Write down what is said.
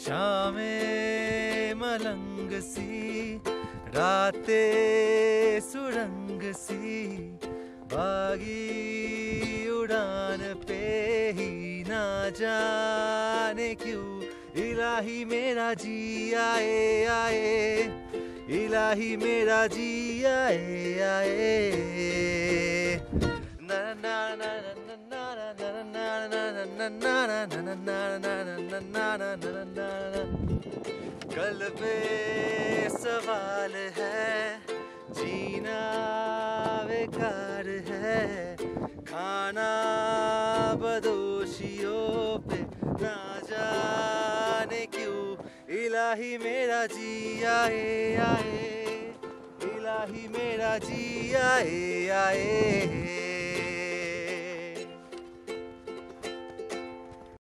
शामे मलंग सी राते सुरंग सी बागी उड़ान पे ही ना जाने क्यों इलाही मेरा जी आए आए इलाही मेरा जी आए आए ना ना ना ना ना ना ना ना ना ना ना ना ना ना ना ना ना ना ना कल पे सवाल है, जीना बेकार है, खाना बदोशियों पे ना जाने क्यों? इलाही मेरा जी आए आए। इलाही मेरा जी आए आए।